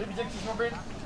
Objectif mobile.